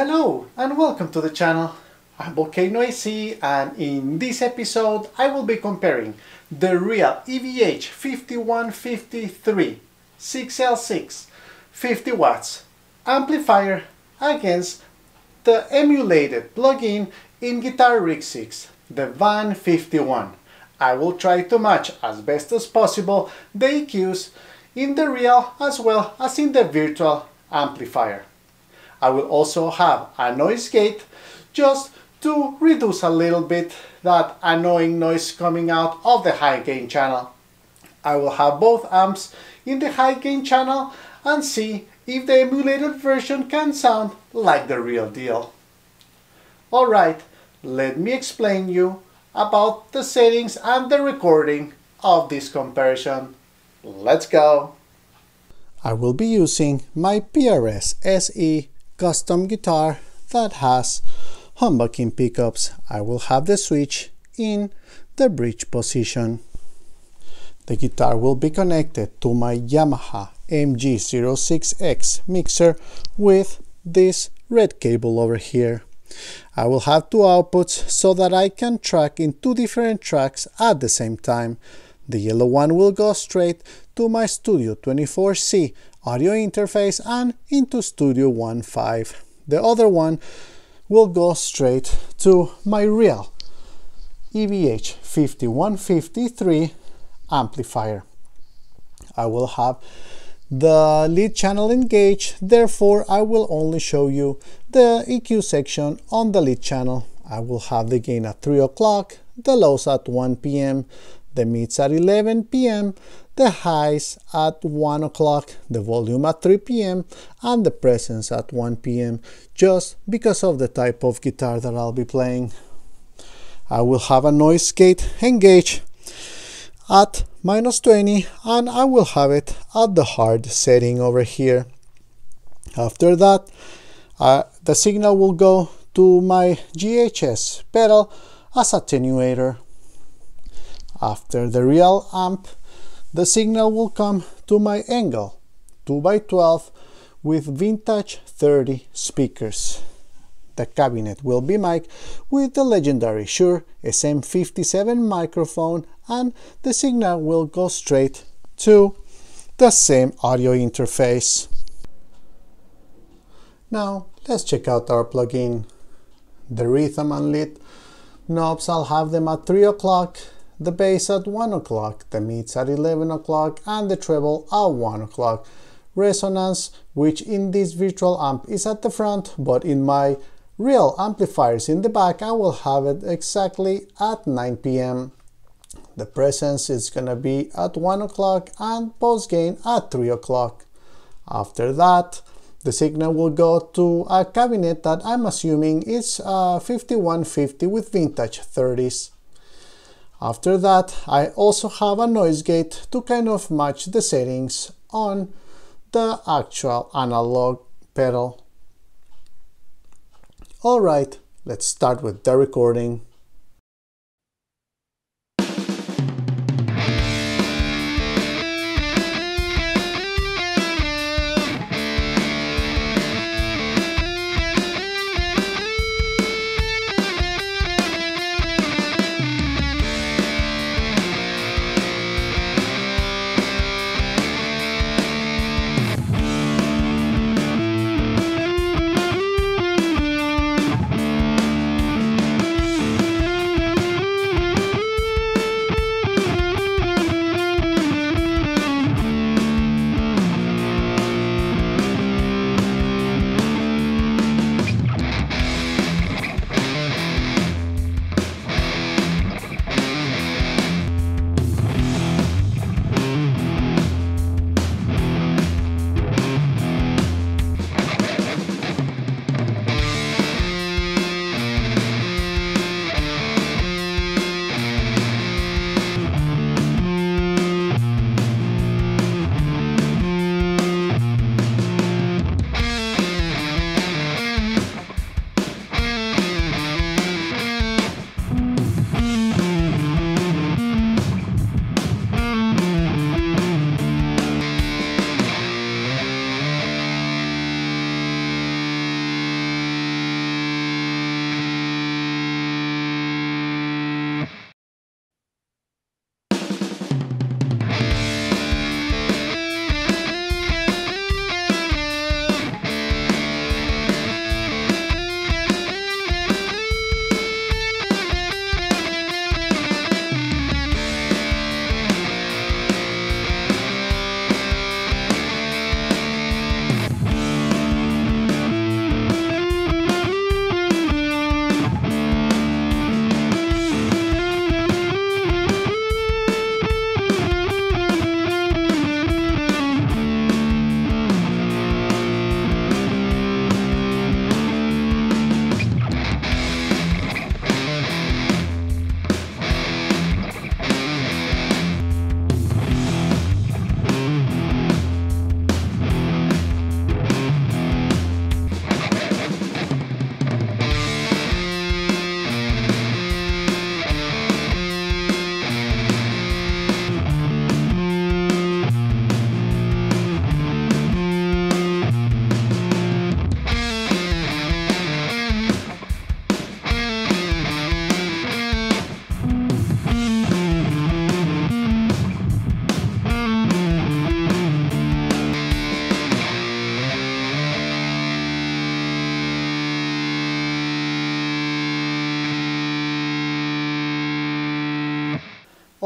Hello and welcome to the channel. I'm Volcano AC and in this episode I will be comparing the real EVH 5150III 6L6 50 watts amplifier against the emulated plugin in Guitar Rig 6, the Van 51. I will try to match as best as possible the EQs in the real as well as in the virtual amplifier. I will also have a noise gate just to reduce a little bit that annoying noise coming out of the high gain channel. I will have both amps in the high gain channel and see if the emulated version can sound like the real deal. Alright, let me explain you about the settings and the recording of this comparison. Let's go! I will be using my PRS SE custom guitar that has humbucking pickups. I will have the switch in the bridge position. The guitar will be connected to my Yamaha MG06X mixer with this red cable over here. I will have two outputs so that I can track in two different tracks at the same time. The yellow one will go straight to my Studio 24C audio interface and into Studio One 5. The other one will go straight to my real EVH 5150III amplifier. I will have the lead channel engaged, therefore I will only show you the EQ section on the lead channel. I will have the gain at 3 o'clock, the lows at 1 p.m., the mids at 11 p.m., the highs at 1 o'clock, the volume at 3 p.m., and the presence at 1 p.m., just because of the type of guitar that I'll be playing. I will have a noise gate engaged at minus 20 and I will have it at the hard setting over here. After that, uh, the signal will go to my JHS pedal as attenuator. After the real amp, the signal will come to my ENGL 2x12 with vintage 30 speakers. The cabinet will be mic with the legendary Shure SM57 microphone and the signal will go straight to the same audio interface. Now let's check out our plugin. The rhythm and lead knobs, I'll have them at 3 o'clock, the bass at 1 o'clock, the mids at 11 o'clock, and the treble at 1 o'clock. Resonance, which in this virtual amp is at the front, but in my real amplifiers in the back, I will have it exactly at 9 p.m. The presence is gonna be at 1 o'clock and post gain at 3 o'clock. After that, the signal will go to a cabinet that I'm assuming is uh, 5150 with vintage 30s. After that, I also have a noise gate to kind of match the settings on the actual analog pedal. Alright, let's start with the recording.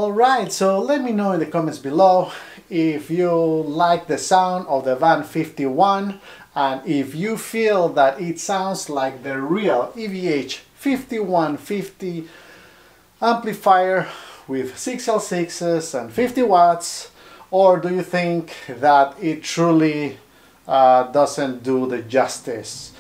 Alright, so let me know in the comments below if you like the sound of the Van 51 and if you feel that it sounds like the real EVH 5150 amplifier with 6L6s and 50 watts or do you think that it truly uh, doesn't do the justice?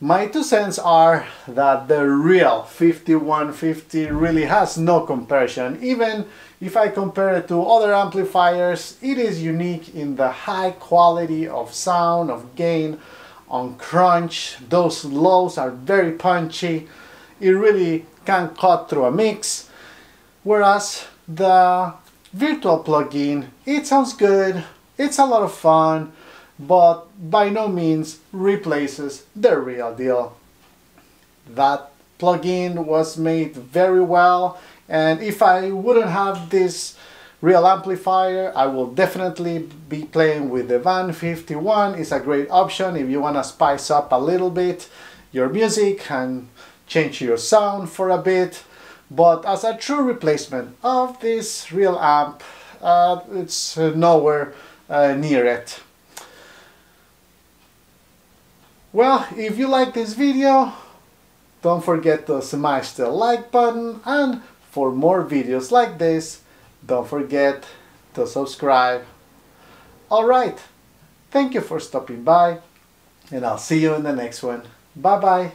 My two cents are that the real 5150 really has no comparison. Even if I compare it to other amplifiers, it is unique in the high quality of sound, of gain, on crunch. Those lows are very punchy. It really can cut through a mix. Whereas the virtual plugin, it sounds good, it's a lot of fun, but by no means replaces the real deal. That plugin was made very well and if I wouldn't have this real amplifier I will definitely be playing with the Van 51 it's a great option if you want to spice up a little bit your music and change your sound for a bit. But as a true replacement of this real amp uh, it's nowhere uh, near it well if you like this video don't forget to smash the like button and for more videos like this don't forget to subscribe. Alright thank you for stopping by and I'll see you in the next one. Bye bye